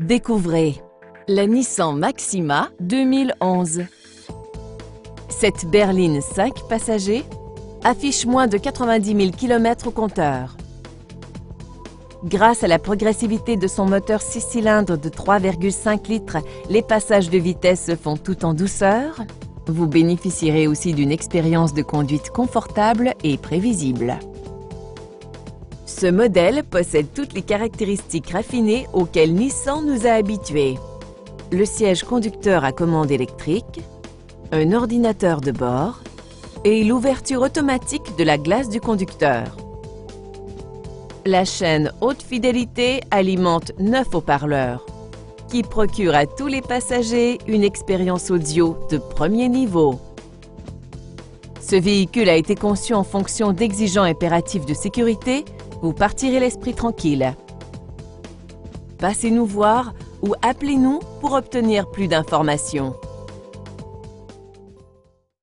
Découvrez la Nissan Maxima 2011. Cette berline 5 passagers affiche moins de 90 000 km au compteur. Grâce à la progressivité de son moteur 6 cylindres de 3,5 litres, les passages de vitesse se font tout en douceur. Vous bénéficierez aussi d'une expérience de conduite confortable et prévisible. Ce modèle possède toutes les caractéristiques raffinées auxquelles Nissan nous a habitués. Le siège conducteur à commande électrique, un ordinateur de bord et l'ouverture automatique de la glace du conducteur. La chaîne haute fidélité alimente 9 haut-parleurs qui procurent à tous les passagers une expérience audio de premier niveau. Ce véhicule a été conçu en fonction d'exigeants impératifs de sécurité. Vous partirez l'esprit tranquille. Passez nous voir ou appelez-nous pour obtenir plus d'informations.